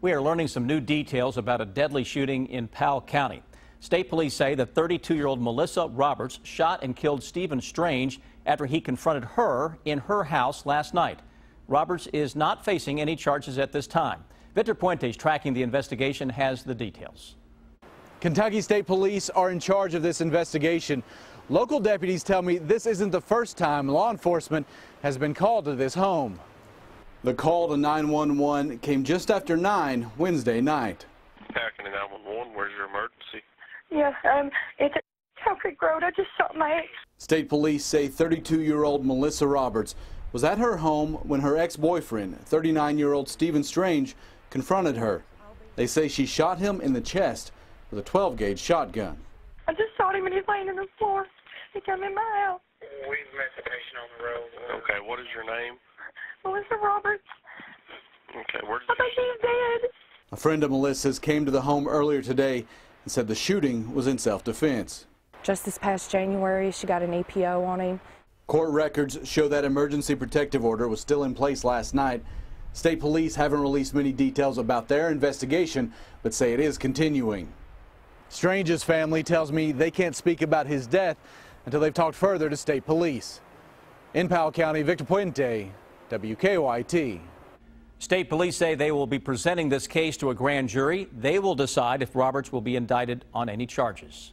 We are learning some new details about a deadly shooting in Powell County. State police say that 32 year old Melissa Roberts shot and killed Stephen Strange after he confronted her in her house last night. Roberts is not facing any charges at this time. Victor Puentes, tracking the investigation, has the details. Kentucky State Police are in charge of this investigation. Local deputies tell me this isn't the first time law enforcement has been called to this home. The call to 911 came just after 9 Wednesday night. Packing 911, where's your emergency? Yes, um, it's at Cow Creek Road. I just shot my ex. State police say 32-year-old Melissa Roberts was at her home when her ex-boyfriend, 39-year-old Stephen Strange, confronted her. They say she shot him in the chest with a 12-gauge shotgun. I just shot him and he's laying on the floor. He came in my house. We've met the patient on the road. Okay, what is your name? Melissa Roberts. Okay, where I did think he's dead. A friend of Melissa's came to the home earlier today and said the shooting was in self-defense. Just this past January, she got an EPO on him. Court records show that emergency protective order was still in place last night. State police haven't released many details about their investigation, but say it is continuing. Strange's family tells me they can't speak about his death until they've talked further to state police. In Powell County, Victor Puente, WKYT. State police say they will be presenting this case to a grand jury. They will decide if Roberts will be indicted on any charges.